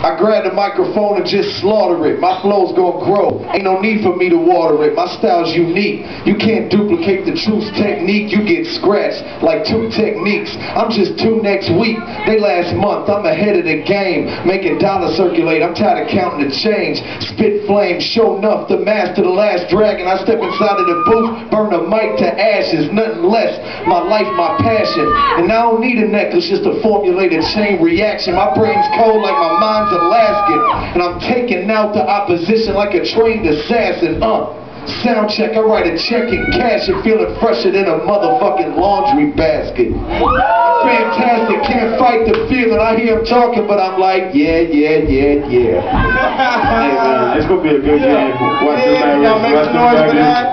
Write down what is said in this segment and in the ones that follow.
I grab the microphone and just slaughter it. My flow's gonna grow. Ain't no need for me to water it. My style's unique. You can't duplicate the truth's technique. You get scratched like two techniques. I'm just two next week. They last month. I'm ahead of the game. Making dollars circulate. I'm tired of counting the change. Spit flames. Show enough. The master, the last dragon. I step inside of the booth. Burn the mic to ashes. Nothing less. My life, my passion. And I don't need a necklace just to formulate chain reaction. My brain's cold like my mind's Alaskan. And I'm taking out the opposition like a trained assassin. Uh. Sound check, I write a check in cash and feeling fresher than a motherfucking laundry basket. Fantastic, can't fight the feeling. I hear him talking, but I'm like, yeah, yeah, yeah, yeah. Hey man, it's gonna be a good game. Watch the man Y'all make some noise for that.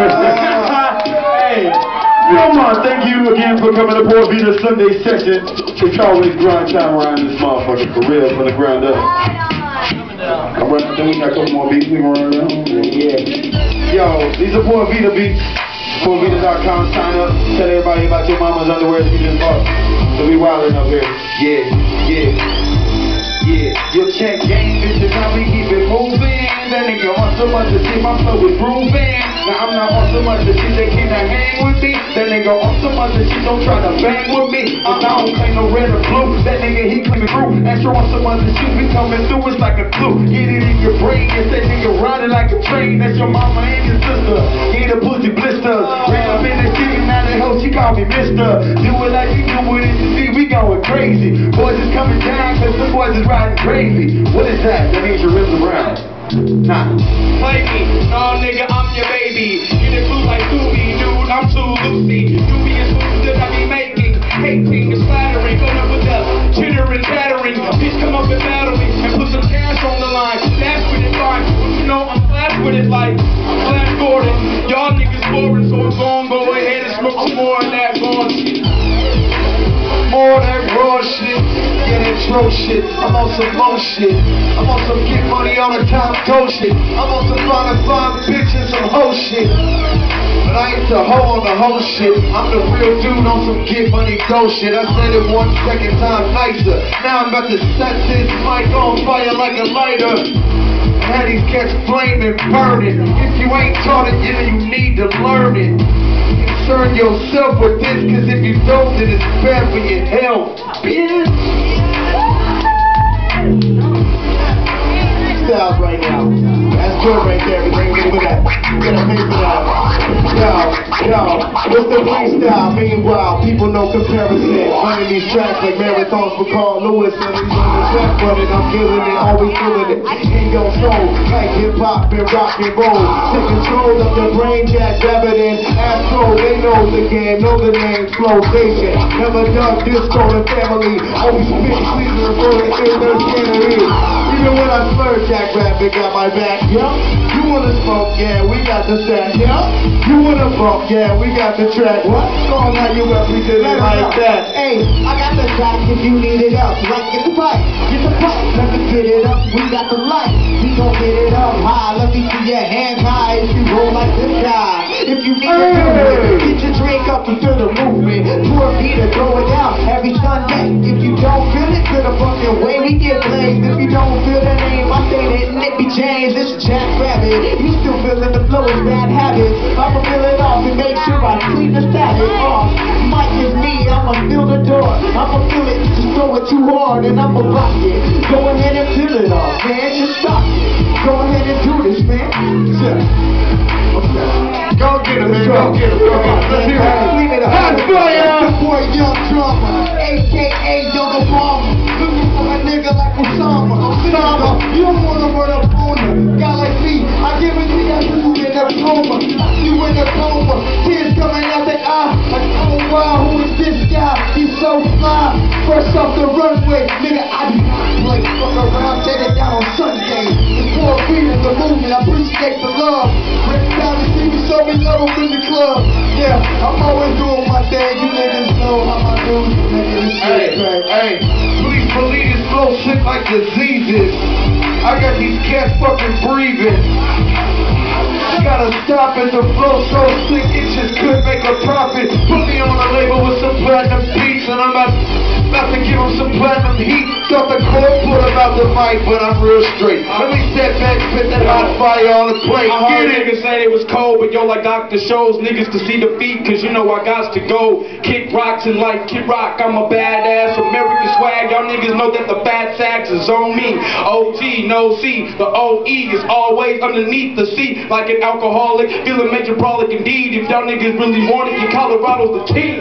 hey, Man, thank you again for coming to Poor Vida Sunday session. It's always grind time around this motherfucker, for real, from the ground up. I'm running through, we got a couple more beats we can run around. Yeah. Yo, these are Poor Vida beats. PoorVida.com, sign up. Tell everybody about your mama's underwear that you just bought. So we wildin' up here. Yeah, yeah. You check game, bitches, how we keep it moving. That nigga on so much to see my flow is grooving. Now I'm not on so much to see they cannot hang with me. That nigga on so much that she don't try to bang with me. I don't claim no red or blue. That nigga, he claiming through. Extra on so much that she be coming through. It's like a clue. Get it in your brain. It's that nigga riding like a train. That's your mama and your sister. Get a pussy blisters. Ran up in the city, now the hoe, she call me mister. Do it like you do it in the. We going crazy. Boys is coming down cause the boys is riding crazy. What is that? That means you're around. Nah. Play me, no nigga, I'm your baby. Get it blue like Scooby, dude, I'm too Lucy. Dubious moves that I be making, hating and slattering, going with the chitter and chattering. Bitch, come up and battle me and put some cash on the line. That's with it like. You know I'm flash with it like I'm Flash Gordon. Y'all niggas boring, shit. I'm on some low shit. I'm on some get money all the time go shit. I'm on some trying to find bitches, some hoe shit. But I ain't the hoe on the hoe shit. I'm the real dude on some get money go shit. I said it one second time nicer. Now I'm about to set this mic on fire like a lighter. Had these cats flaming, burning. If you ain't taught it, yeah, you need to learn it. Concern yourself with this, cause if you don't, then it's bad for your health, bitch. Styles right now. That's good right there. We bring it for that. Gotta pay for that. Yo, yo, what's the freestyle? Meanwhile, people know comparison. Running these tracks like marathons for Carl Lewis. And he's on the track running. I'm feeling it, always feeling it. In your soul, like hip hop and rock and roll. Take control of the brain, Jackrabbit and Astro. They know the game, know the name, Flow Station. Never done disco the family. Always spit Caesar for the inner Rabbit got my back, yeah. You wanna smoke, yeah, we got the set, yeah. You wanna bump, yeah, we got the track. What? Song how you represent it like that. Hey, I got the track if you need it up. Like get the pipe, get the pipe, let me get it up. We got the light, we gon' get it up high. Let me see your hands high if you roll like this guy. If you need a movement, get your drink up and feel the movement. Peter every Sunday. If you don't feel it, feel the fucking way we get blazed. If you don't feel the name, I say that Nippy James, this is Jackrabbit. You still feeling the flow is bad habits. I'ma feel it off and make sure I clean the static off. Mike is me, I'ma feel the door. I'ma feel it, just throw it too hard and I'ma rock it. Go ahead and feel it off, man, just stop it. Go ahead and do this, man. Yeah. Okay. Go get him, man. Go get him. Go get him. Let's hear it. Leave it up. Young Drama, aka Young Obama. Looking for a nigga like Osama. Osama, you don't wanna run up on a guy like me. I give it to food in a coma. You in a coma, tears coming out the eye. Like, oh wow, who is this guy? He's so fly. Fresh off the runway, nigga, I do not play. Fuck around, take it down on Sunday. It's for freedom, the movement, I appreciate the love. Hey, hey, please believe this flow sick like diseases. I got these cats fucking breathing. gotta stop it. The flow so sick, it just could make a profit. Put me on a label with some platinum beats, and I'm about, some platinum heat. Thought the court put about the mic, but I'm real straight. Let me step back, spit that hot fire on the plate. I heard Get it. niggas say it was cold, but yo, like Dr. shows niggas to see the feet, cause you know I got to go. Kick rocks in life, Kid Rock, I'm a badass American swag. Y'all niggas know that the fat sacks is on me. OG, no C, the OE is always underneath the C, like an alcoholic, feeling major brolic indeed. If y'all niggas really want it, your Colorado's the team.